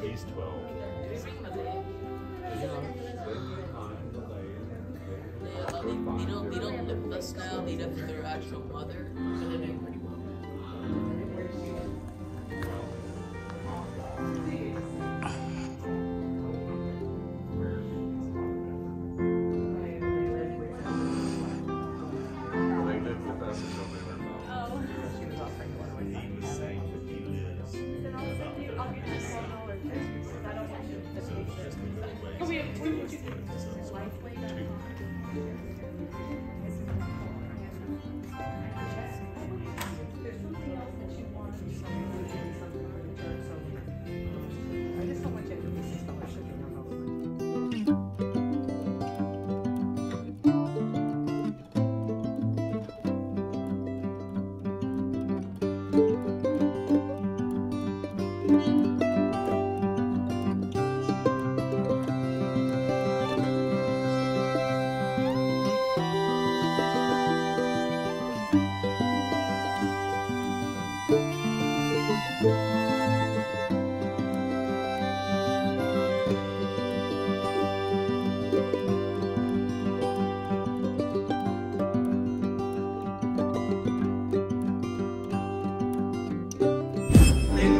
so he's 12. They don't, they don't live us now, they live with their actual mother. monthly